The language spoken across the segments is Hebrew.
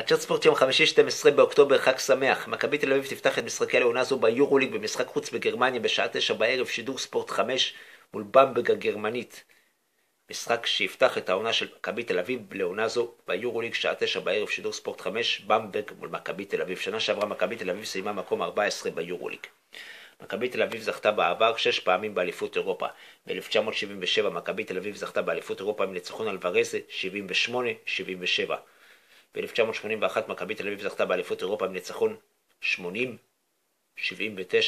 חדשות ספורט יום חמישי 12 באוקטובר, חג שמח. מכבי תל אביב תפתח את משחקי לעונה זו ביורוליג במשחק חוץ בגרמניה בשעה תשע בערב, שידור ספורט 5 מול במברג הגרמנית. משחק שיפתח את העונה של מכבי תל אביב לעונה זו ביורוליג שעה תשע בערב, שידור ספורט 5, במברג מול מכבי תל אביב. שנה שעברה מכבי תל אביב סיימה מקום 14 ביורוליג. מכבי תל אביב זכתה בעבר שש פעמים באליפות אירופה. ב-1977 מכבי תל אביב זכתה באליפות אירופה עם ניצחון על ורזה 78-77. ב-1981 מכבי תל אביב זכתה באליפות אירופה עם ניצחון 80-79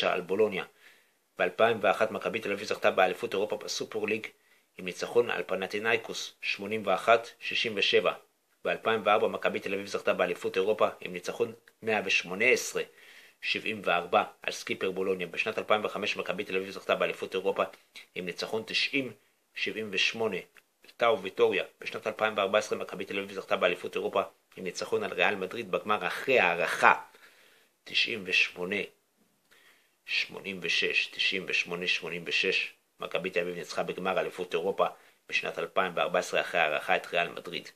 על בולוניה. ב-2001 מכבי תל אביב זכתה באליפות אירופה בסופר ליג עם ניצחון על פנטינאיקוס 81-67. ב-2004 מכבי תל אביב זכתה באליפות אירופה עם ניצחון 118 74 על סקיפר בולוניה. בשנת 2005 מכבי תל אביב זכתה באליפות אירופה עם ניצחון 90-78 טאו ויטוריה. בשנת 2014 מכבי תל אביב זכתה באליפות אירופה עם ניצחון על ריאל מדריד בגמר אחרי הערכה 98 86 98 86 מכבי תל אביב ניצחה בגמר אליפות אירופה בשנת 2014 אחרי הערכה את ריאל מדריד.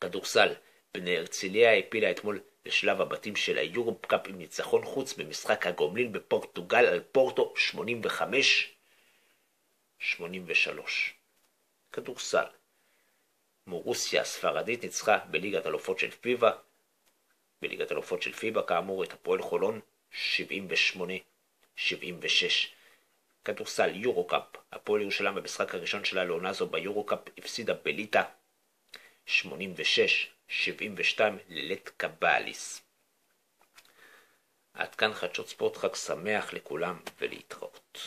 כדורסל בני הרצליה העפילה אתמול לשלב הבתים של היורופ קאפ עם ניצחון חוץ במשחק הגומלין בפורטוגל על פורטו 85-83. כדורסל מורוסיה הספרדית ניצחה בליגת אלופות של פיבה, בליגת אלופות של פיבה כאמור את הפועל חולון 78-76. כדורסל יורו-קאפ, הפועל ירושלים במשחק הראשון שלה לעונה זו ביורו-קאפ הפסידה בליטא 86-72 ללט קבאליס. עד כאן חדשות ספורט חג שמח לכולם ולהתראות.